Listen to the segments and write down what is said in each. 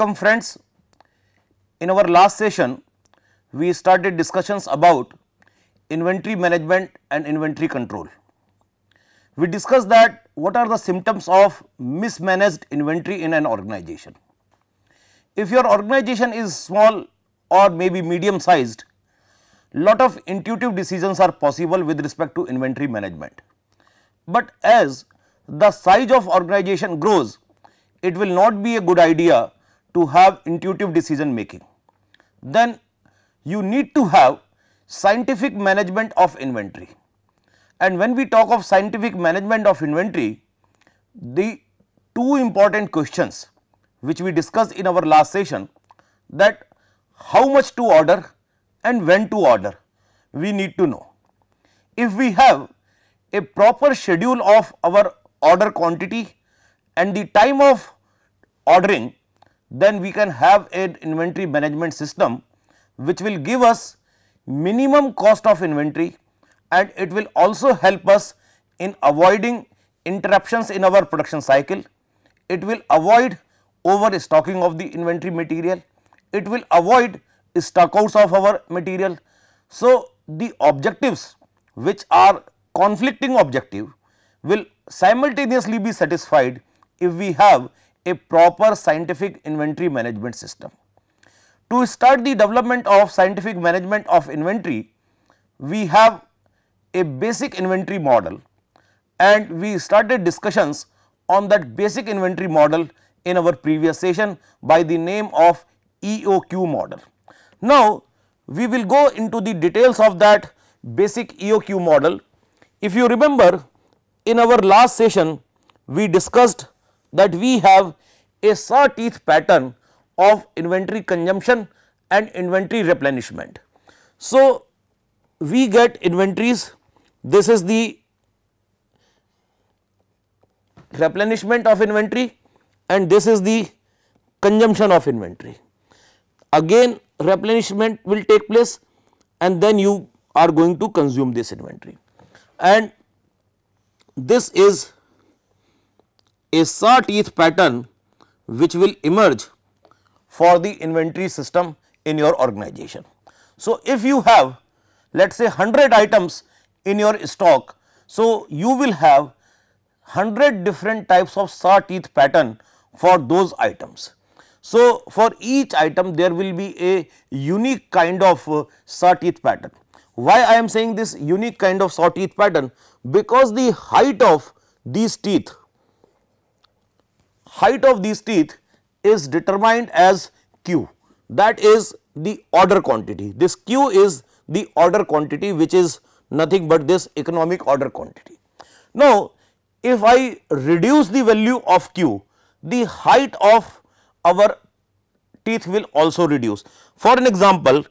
Welcome friends. In our last session, we started discussions about inventory management and inventory control. We discussed that what are the symptoms of mismanaged inventory in an organization. If your organization is small or maybe medium sized, lot of intuitive decisions are possible with respect to inventory management. But as the size of organization grows, it will not be a good idea to have intuitive decision making. Then you need to have scientific management of inventory. And when we talk of scientific management of inventory, the two important questions which we discussed in our last session that how much to order and when to order we need to know. If we have a proper schedule of our order quantity and the time of ordering, then we can have an inventory management system which will give us minimum cost of inventory and it will also help us in avoiding interruptions in our production cycle. It will avoid overstocking of the inventory material. It will avoid stockouts of our material. So, the objectives which are conflicting objective will simultaneously be satisfied if we have a proper scientific inventory management system. To start the development of scientific management of inventory, we have a basic inventory model and we started discussions on that basic inventory model in our previous session by the name of EOQ model. Now, we will go into the details of that basic EOQ model. If you remember in our last session we discussed that we have a saw teeth pattern of inventory consumption and inventory replenishment. So, we get inventories this is the replenishment of inventory and this is the consumption of inventory. Again replenishment will take place and then you are going to consume this inventory and this is a saw teeth pattern which will emerge for the inventory system in your organization. So, if you have let us say 100 items in your stock, so you will have 100 different types of saw teeth pattern for those items. So, for each item there will be a unique kind of uh, saw teeth pattern. Why I am saying this unique kind of saw teeth pattern? Because the height of these teeth, height of these teeth is determined as Q that is the order quantity. This Q is the order quantity which is nothing but this economic order quantity. Now, if I reduce the value of Q, the height of our teeth will also reduce. For an example,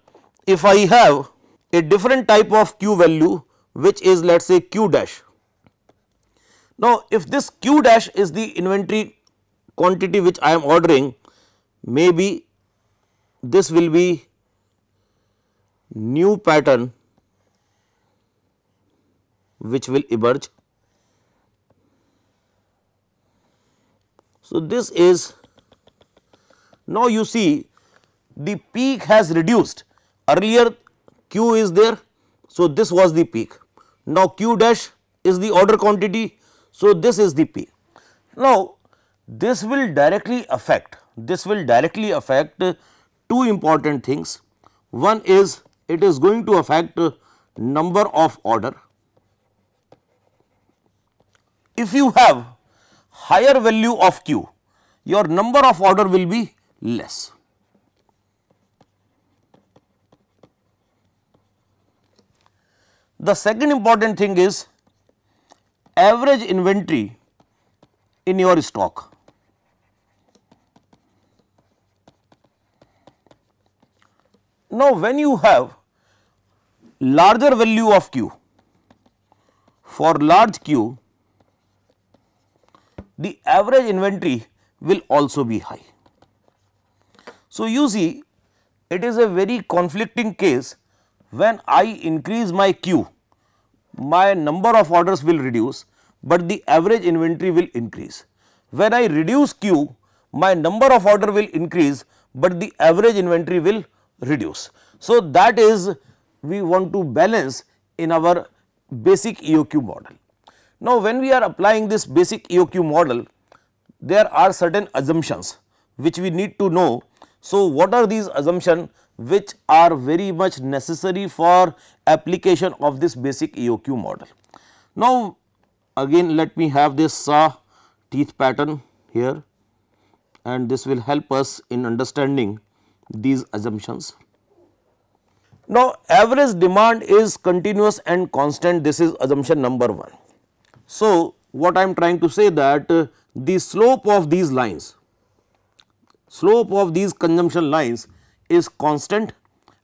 if I have a different type of Q value which is let us say Q dash. Now, if this Q dash is the inventory quantity which I am ordering, maybe this will be new pattern which will emerge. So, this is now you see the peak has reduced earlier q is there. So, this was the peak now q dash is the order quantity. So, this is the peak. Now, this will directly affect this will directly affect two important things. One is it is going to affect number of order if you have higher value of q, your number of order will be less. The second important thing is average inventory in your stock. Now, when you have larger value of Q for large Q, the average inventory will also be high. So, you see it is a very conflicting case when I increase my Q, my number of orders will reduce, but the average inventory will increase. When I reduce Q, my number of order will increase, but the average inventory will reduce. So, that is we want to balance in our basic EOQ model. Now, when we are applying this basic EOQ model, there are certain assumptions which we need to know. So, what are these assumptions which are very much necessary for application of this basic EOQ model. Now, again let me have this saw teeth pattern here and this will help us in understanding these assumptions. Now, average demand is continuous and constant this is assumption number 1. So, what I am trying to say that uh, the slope of these lines, slope of these consumption lines is constant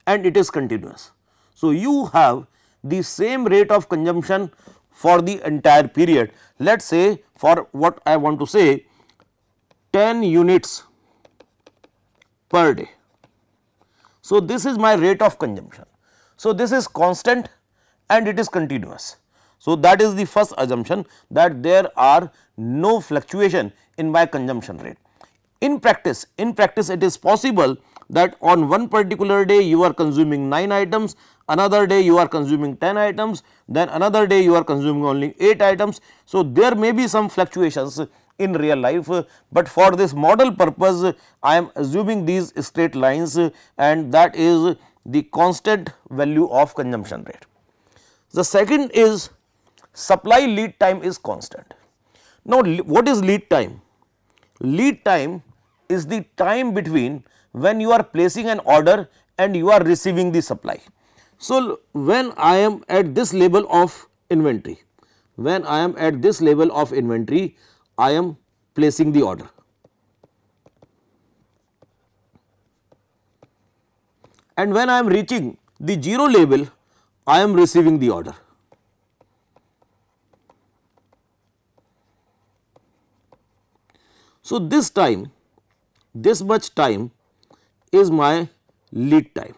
and it is continuous. So, you have the same rate of consumption for the entire period. Let us say for what I want to say 10 units per day. So, this is my rate of consumption. So, this is constant and it is continuous. So, that is the first assumption that there are no fluctuation in my consumption rate. In practice, in practice it is possible that on one particular day you are consuming 9 items, another day you are consuming 10 items, then another day you are consuming only 8 items. So, there may be some fluctuations in real life, but for this model purpose I am assuming these straight lines and that is the constant value of consumption rate. The second is supply lead time is constant. Now, what is lead time? Lead time is the time between when you are placing an order and you are receiving the supply. So, when I am at this level of inventory, when I am at this level of inventory, I am placing the order. And when I am reaching the 0 level, I am receiving the order. So, this time, this much time is my lead time.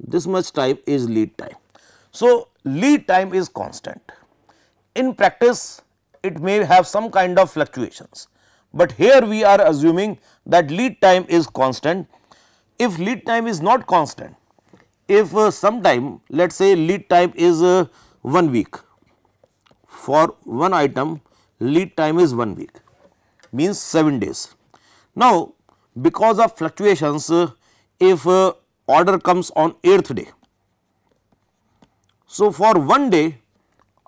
This much time is lead time. So, lead time is constant. In practice, it may have some kind of fluctuations, but here we are assuming that lead time is constant. If lead time is not constant, if uh, sometime let us say lead time is uh, 1 week, for one item lead time is 1 week means 7 days. Now, because of fluctuations if order comes on 8th day. So, for one day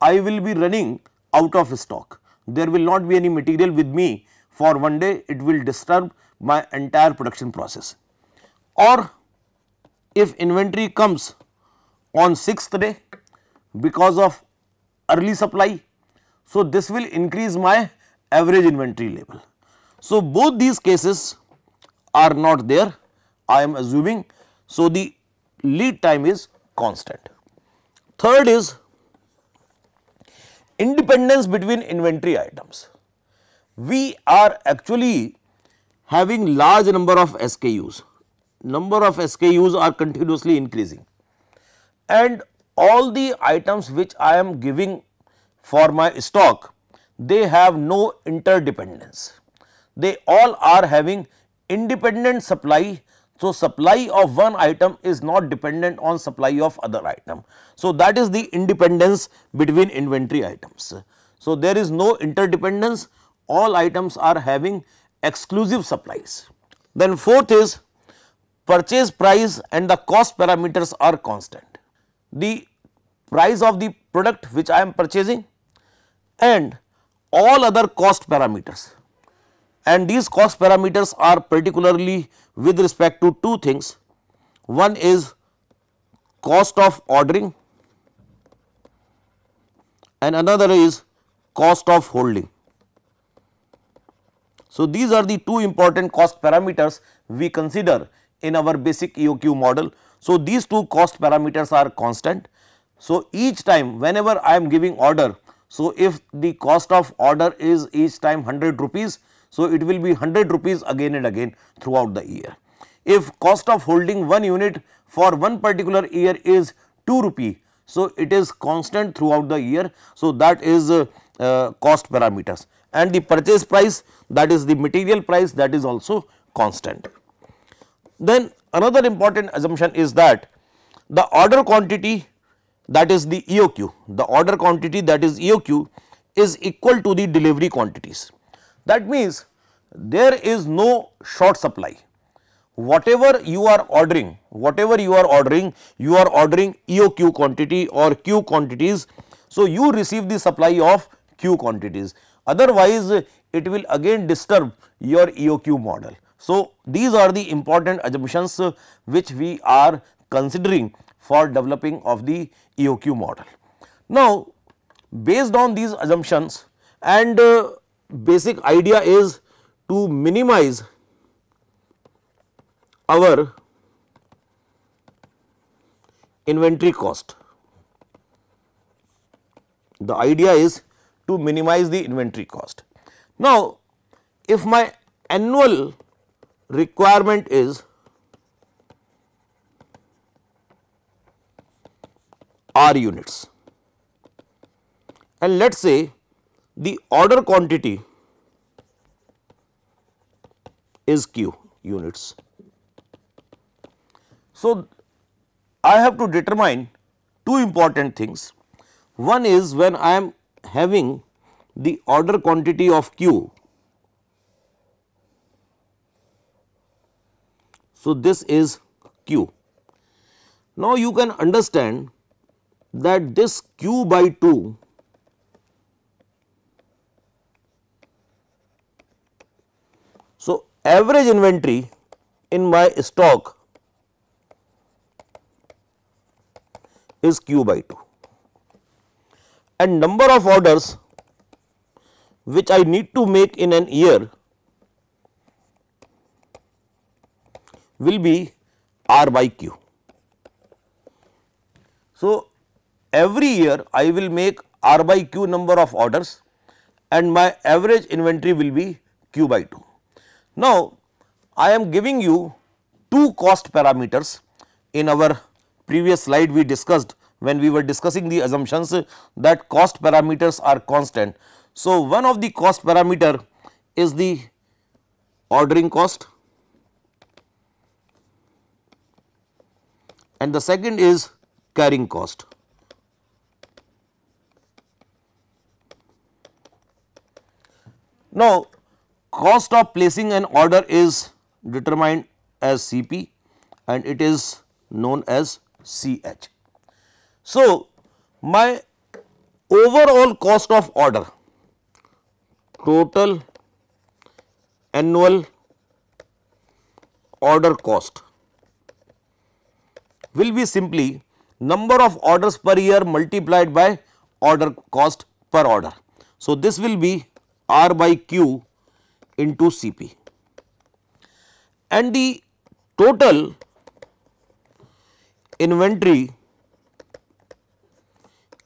I will be running out of stock. There will not be any material with me for one day it will disturb my entire production process. Or if inventory comes on 6th day because of early supply. So, this will increase my average inventory level. So, both these cases are not there I am assuming. So, the lead time is constant. Third is independence between inventory items. We are actually having large number of SKUs, number of SKUs are continuously increasing and all the items which I am giving for my stock, they have no interdependence. They all are having independent supply. So, supply of one item is not dependent on supply of other item. So, that is the independence between inventory items. So, there is no interdependence all items are having exclusive supplies. Then fourth is purchase price and the cost parameters are constant. The price of the product which I am purchasing and all other cost parameters and these cost parameters are particularly with respect to two things. One is cost of ordering and another is cost of holding. So, these are the two important cost parameters we consider in our basic EOQ model. So, these two cost parameters are constant. So, each time whenever I am giving order, so if the cost of order is each time 100 rupees, so, it will be 100 rupees again and again throughout the year. If cost of holding one unit for one particular year is 2 rupee, so it is constant throughout the year. So, that is uh, uh, cost parameters and the purchase price that is the material price that is also constant. Then another important assumption is that the order quantity that is the EOQ, the order quantity that is EOQ is equal to the delivery quantities. That means there is no short supply. Whatever you are ordering, whatever you are ordering, you are ordering EOQ quantity or Q quantities. So, you receive the supply of Q quantities. Otherwise, it will again disturb your EOQ model. So, these are the important assumptions which we are considering for developing of the EOQ model. Now, based on these assumptions and uh, basic idea is to minimize our inventory cost. The idea is to minimize the inventory cost. Now, if my annual requirement is R units and let us say the order quantity is Q units. So, I have to determine two important things. One is when I am having the order quantity of Q. So, this is Q. Now, you can understand that this Q by 2 So, average inventory in my stock is Q by 2 and number of orders which I need to make in an year will be R by Q. So, every year I will make R by Q number of orders and my average inventory will be Q by 2. Now, I am giving you two cost parameters in our previous slide we discussed when we were discussing the assumptions that cost parameters are constant. So, one of the cost parameter is the ordering cost and the second is carrying cost. Now, cost of placing an order is determined as CP and it is known as CH. So, my overall cost of order total annual order cost will be simply number of orders per year multiplied by order cost per order. So, this will be R by Q into Cp and the total inventory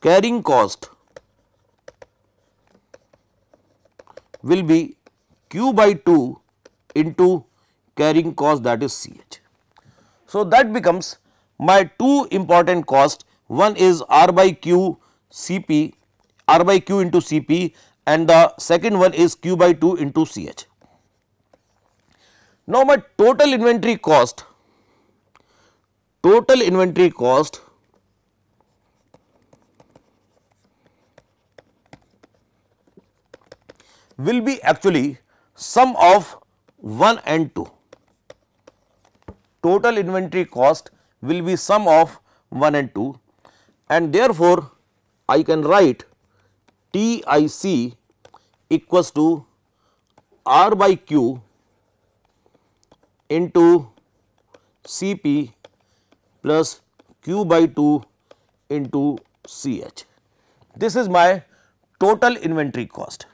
carrying cost will be Q by 2 into carrying cost that is CH. So, that becomes my two important cost one is R by Q Cp R by Q into Cp and the second one is Q by 2 into CH. Now, my total inventory cost, total inventory cost will be actually sum of 1 and 2. Total inventory cost will be sum of 1 and 2 and therefore, I can write TIC equals to R by Q into Cp plus Q by 2 into CH. This is my total inventory cost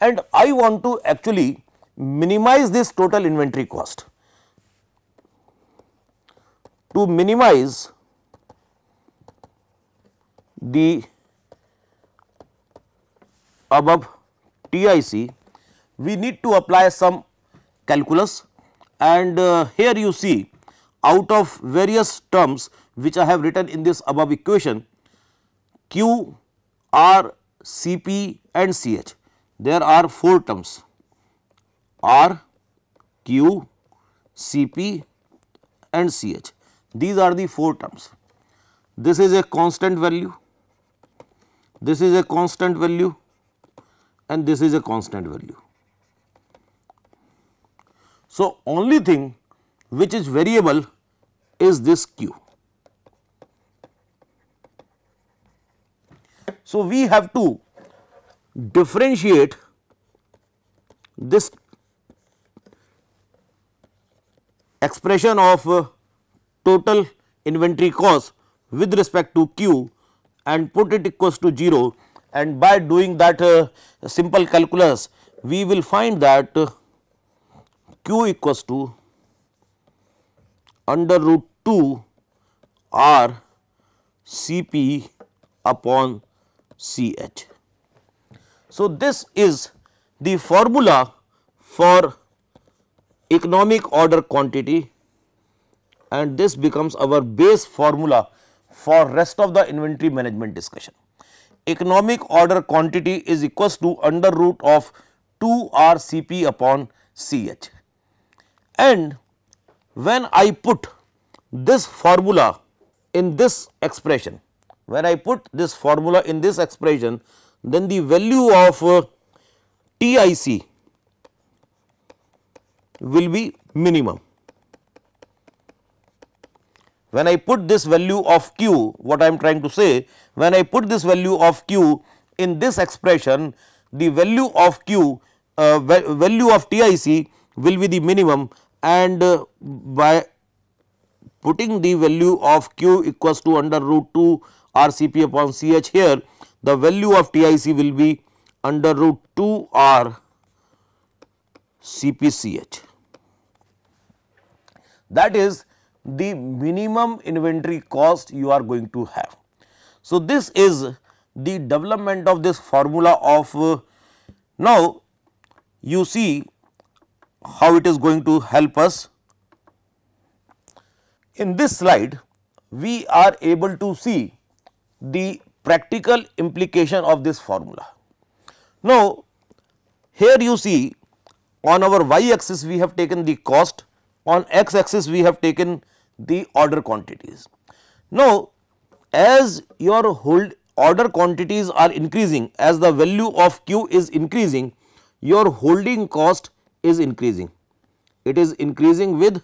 and I want to actually minimize this total inventory cost. To minimize the above TIC, we need to apply some calculus and uh, here you see out of various terms which I have written in this above equation Q, R, Cp and Ch. there are 4 terms R, Q, Cp and Ch. These are the 4 terms. This is a constant value, this is a constant value and this is a constant value. So, only thing which is variable is this q. So, we have to differentiate this expression of uh, total inventory cost with respect to q and put it equals to 0 and by doing that uh, simple calculus we will find that uh, q equals to under root 2 r Cp upon Ch. So, this is the formula for economic order quantity and this becomes our base formula for rest of the inventory management discussion. Economic order quantity is equals to under root of 2 RCP upon Ch and when I put this formula in this expression, when I put this formula in this expression, then the value of uh, TIC will be minimum. When I put this value of q, what I am trying to say, when I put this value of q in this expression, the value of q, uh, value of TIC will be the minimum and uh, by putting the value of q equals to under root 2 RCP upon CH here, the value of TIC will be under root 2 R CPCH. That is the minimum inventory cost you are going to have. So, this is the development of this formula of uh, now you see how it is going to help us. In this slide, we are able to see the practical implication of this formula. Now, here you see on our y axis we have taken the cost, on x axis we have taken the order quantities. Now, as your hold order quantities are increasing, as the value of q is increasing, your holding cost is increasing, it is increasing with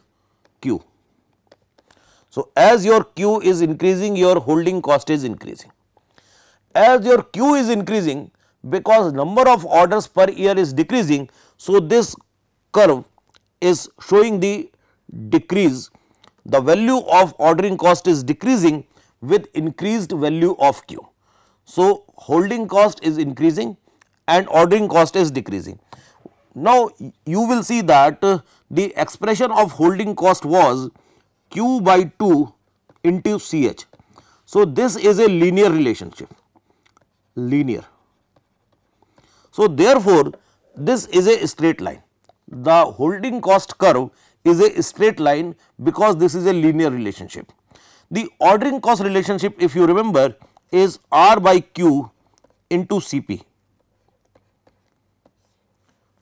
q. So, as your q is increasing your holding cost is increasing. As your q is increasing because number of orders per year is decreasing. So, this curve is showing the decrease the value of ordering cost is decreasing with increased value of q. So, holding cost is increasing and ordering cost is decreasing. Now, you will see that uh, the expression of holding cost was q by 2 into ch. So, this is a linear relationship, linear. So, therefore, this is a straight line. The holding cost curve is a straight line because this is a linear relationship. The ordering cost relationship if you remember is R by Q into Cp.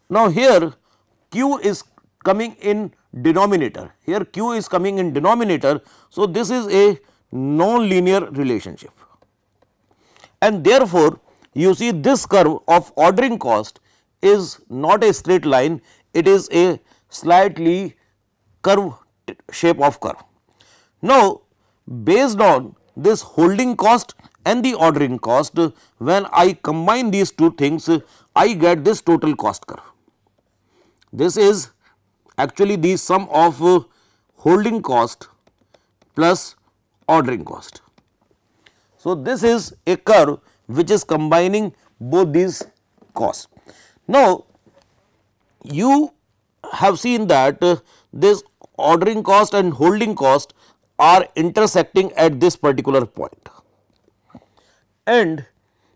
Now, here q is coming in denominator, here q is coming in denominator. So, this is a non-linear relationship and therefore, you see this curve of ordering cost is not a straight line, it is a slightly curve shape of curve. Now, based on this holding cost and the ordering cost, when I combine these two things, I get this total cost curve. This is actually the sum of holding cost plus ordering cost. So, this is a curve which is combining both these costs. Now, you have seen that uh, this ordering cost and holding cost are intersecting at this particular point and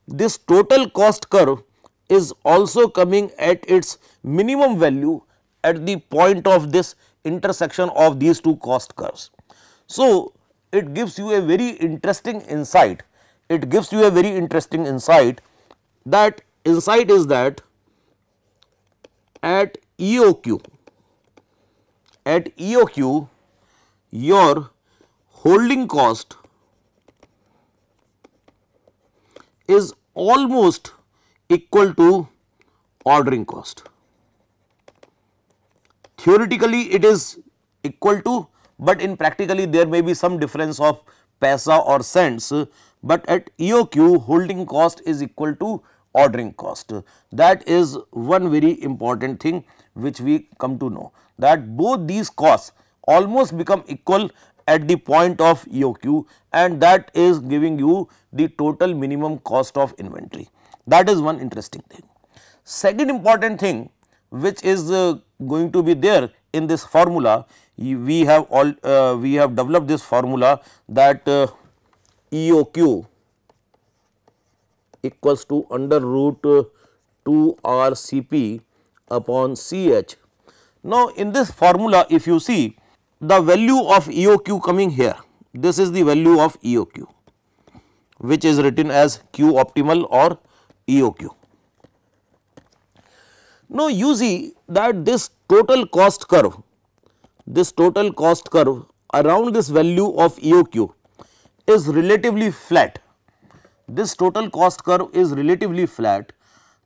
this total cost curve is also coming at its minimum value at the point of this intersection of these two cost curves. So, it gives you a very interesting insight, it gives you a very interesting insight that insight is that at EOQ, at EOQ your holding cost is almost equal to ordering cost. Theoretically it is equal to, but in practically there may be some difference of paisa or cents, but at EOQ holding cost is equal to ordering cost. That is one very important thing which we come to know that both these costs almost become equal at the point of EOQ and that is giving you the total minimum cost of inventory. That is one interesting thing. Second important thing which is uh, going to be there in this formula, we have all uh, we have developed this formula that uh, EOQ equals to under root 2 R Cp upon Ch. Now, in this formula if you see the value of EOQ coming here, this is the value of EOQ which is written as Q optimal or EOQ. Now, you see that this total cost curve, this total cost curve around this value of EOQ is relatively flat. This total cost curve is relatively flat.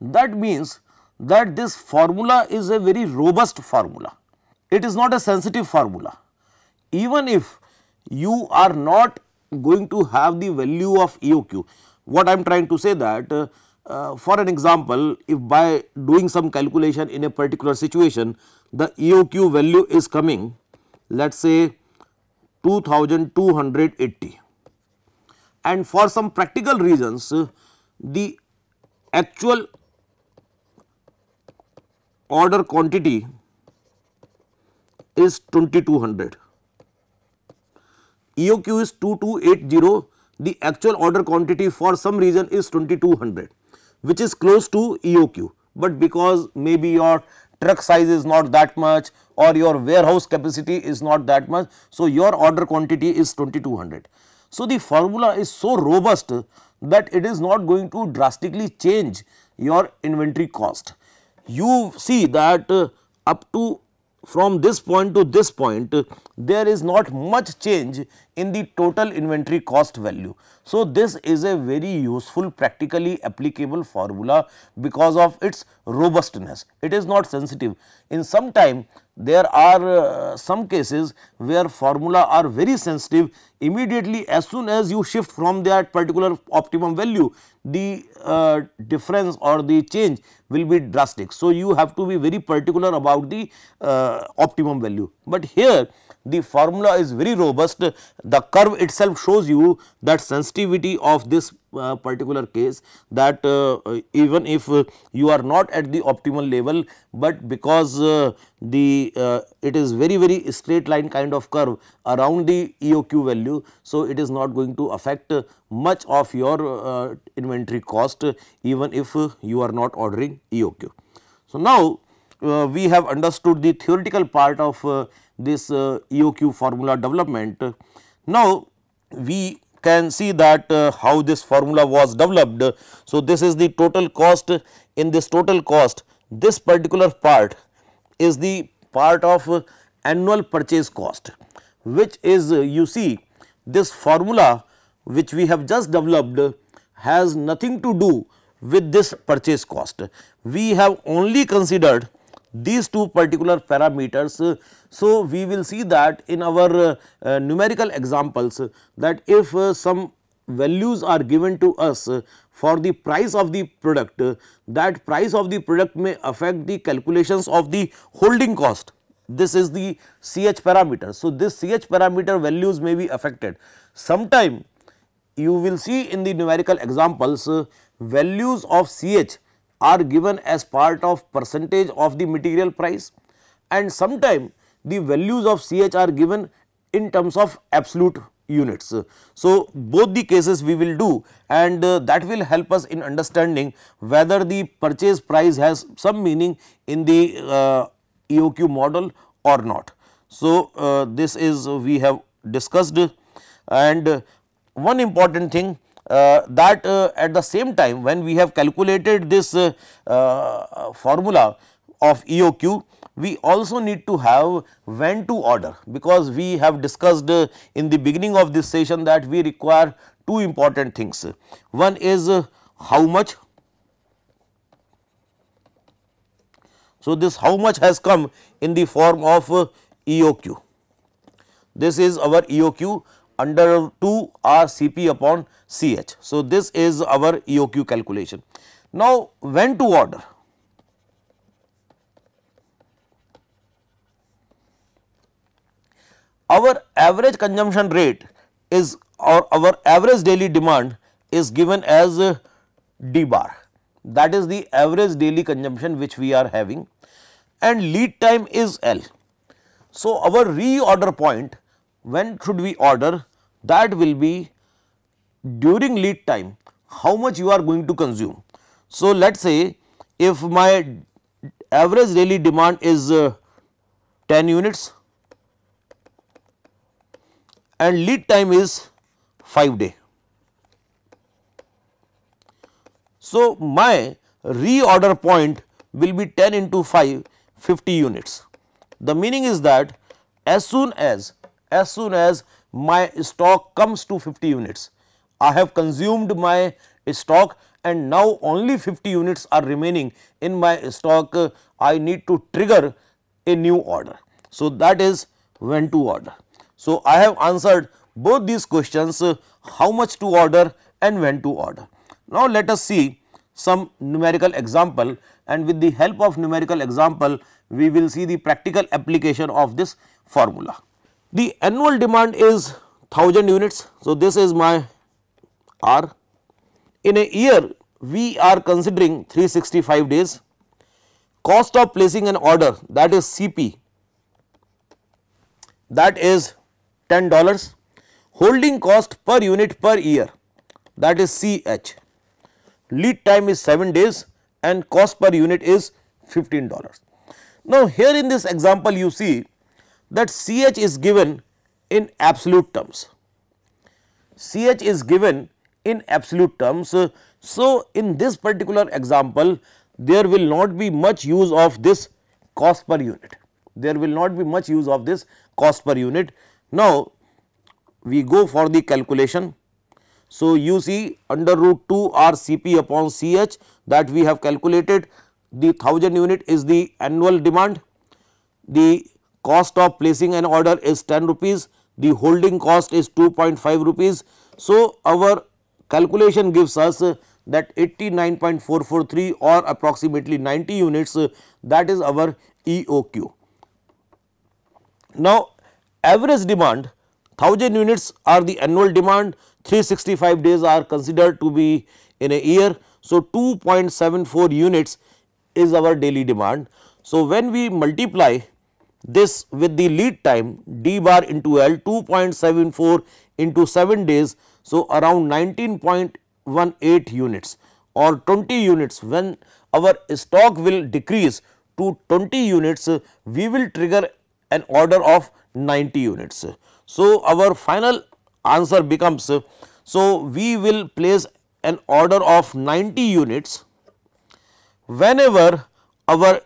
That means that this formula is a very robust formula. It is not a sensitive formula. Even if you are not going to have the value of EOQ, what I am trying to say that uh, uh, for an example, if by doing some calculation in a particular situation, the EOQ value is coming let us say 2280 and for some practical reasons uh, the actual order quantity is 2200. EOQ is 2280, the actual order quantity for some reason is 2200 which is close to EOQ, but because maybe your truck size is not that much or your warehouse capacity is not that much. So, your order quantity is 2200. So, the formula is so robust that it is not going to drastically change your inventory cost. You see that uh, up to from this point to this point there is not much change in the total inventory cost value. So, this is a very useful practically applicable formula because of its robustness. It is not sensitive. In some time there are uh, some cases where formula are very sensitive immediately as soon as you shift from that particular optimum value the uh, difference or the change will be drastic. So, you have to be very particular about the uh, optimum value, but here the formula is very robust the curve itself shows you that sensitivity of this uh, particular case that uh, even if you are not at the optimal level, but because uh, the uh, it is very very straight line kind of curve around the EOQ value. So, it is not going to affect much of your uh, inventory cost even if you are not ordering EOQ. So, now we have understood the theoretical part of this EOQ formula development. Now, we can see that uh, how this formula was developed. So, this is the total cost in this total cost this particular part is the part of annual purchase cost which is uh, you see this formula which we have just developed has nothing to do with this purchase cost. We have only considered these two particular parameters. Uh, so, we will see that in our uh, uh numerical examples uh, that if uh, some values are given to us for the price of the product, that price of the product may affect the calculations of the holding cost. This is the CH parameter. So, this CH parameter values may be affected. Sometime you will see in the numerical examples values of CH are given as part of percentage of the material price and sometime the values of CH are given in terms of absolute units. So, both the cases we will do and uh, that will help us in understanding whether the purchase price has some meaning in the uh, EOQ model or not. So, uh, this is we have discussed and one important thing uh, that uh, at the same time when we have calculated this uh, formula of EOQ, we also need to have when to order because we have discussed uh, in the beginning of this session that we require two important things. One is uh, how much. So, this how much has come in the form of uh, EOQ. This is our EOQ under 2 R Cp upon Ch. So, this is our EOQ calculation. Now, when to order? Our average consumption rate is or our average daily demand is given as D bar that is the average daily consumption which we are having and lead time is L. So, our reorder point when should we order that will be during lead time how much you are going to consume. So, let us say if my average daily demand is uh, 10 units and lead time is 5 day. So, my reorder point will be 10 into 5 50 units. The meaning is that as soon as as soon as my stock comes to 50 units, I have consumed my stock and now only 50 units are remaining in my stock, I need to trigger a new order. So, that is when to order. So, I have answered both these questions how much to order and when to order. Now, let us see some numerical example and with the help of numerical example we will see the practical application of this formula. The annual demand is 1000 units. So, this is my R. In a year we are considering 365 days. Cost of placing an order that is CP that is $10. Holding cost per unit per year that is CH. Lead time is 7 days and cost per unit is $15. Now, here in this example you see that CH is given in absolute terms. CH is given in absolute terms. So, in this particular example there will not be much use of this cost per unit. There will not be much use of this cost per unit. Now, we go for the calculation. So, you see under root 2 R C P upon C H that we have calculated the 1000 unit is the annual demand, the cost of placing an order is 10 rupees, the holding cost is 2.5 rupees. So, our calculation gives us that 89.443 or approximately 90 units that is our EOQ. Now, average demand 1000 units are the annual demand 365 days are considered to be in a year. So, 2.74 units is our daily demand. So, when we multiply this with the lead time D bar into L 2.74 into 7 days. So, around 19.18 units or 20 units when our stock will decrease to 20 units we will trigger an order of 90 units. So, our final answer becomes so we will place an order of 90 units whenever our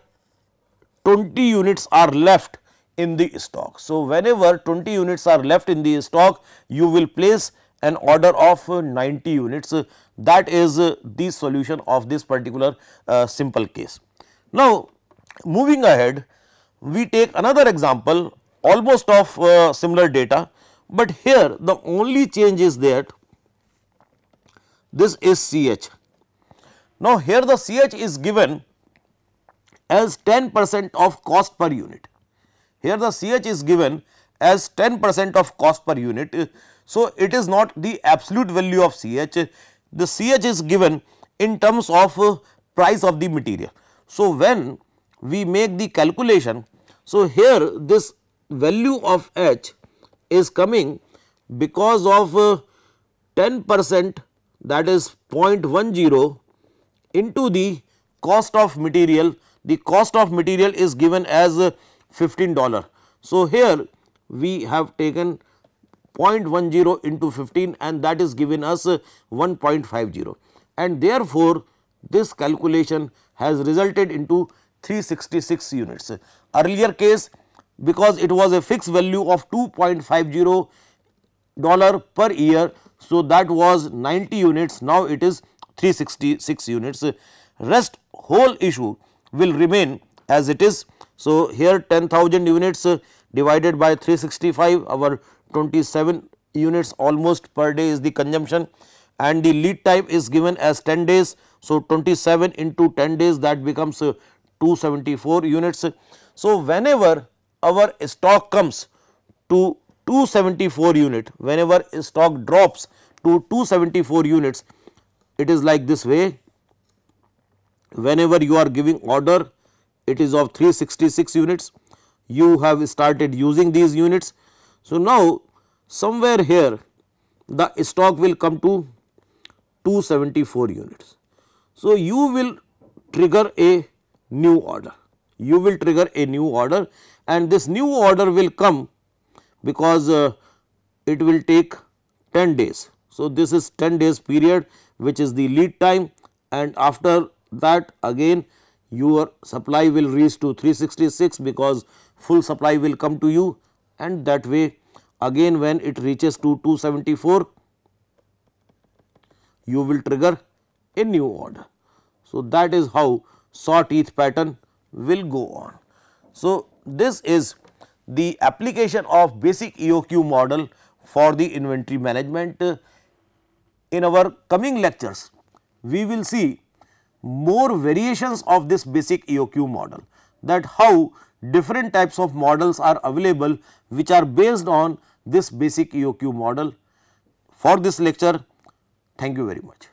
20 units are left in the stock. So, whenever 20 units are left in the stock, you will place an order of 90 units that is the solution of this particular uh, simple case. Now, moving ahead, we take another example almost of uh, similar data, but here the only change is that this is CH. Now, here the CH is given as 10 percent of cost per unit. Here the CH is given as 10 percent of cost per unit. So, it is not the absolute value of CH, the CH is given in terms of uh, price of the material. So, when we make the calculation, so here this value of H is coming because of uh, 10 percent that is 0.10 into the cost of material the cost of material is given as uh, $15. So, here we have taken 0.10 into 15 and that is given us uh, 1.50 and therefore, this calculation has resulted into 366 units. Earlier case because it was a fixed value of 2.50 dollar per year. So, that was 90 units now it is 366 units. Rest whole issue will remain as it is. So, here 10,000 units uh, divided by 365 our 27 units almost per day is the consumption and the lead time is given as 10 days. So, 27 into 10 days that becomes uh, 274 units. So, whenever our stock comes to 274 unit, whenever stock drops to 274 units, it is like this way. Whenever you are giving order, it is of 366 units, you have started using these units. So, now somewhere here the stock will come to 274 units. So, you will trigger a new order, you will trigger a new order and this new order will come because uh, it will take 10 days. So, this is 10 days period which is the lead time and after that again your supply will reach to 366 because full supply will come to you and that way again when it reaches to 274 you will trigger a new order. So, that is how saw teeth pattern will go on. So, this is the application of basic EOQ model for the inventory management. In our coming lectures, we will see more variations of this basic EOQ model that how different types of models are available which are based on this basic EOQ model. For this lecture, thank you very much.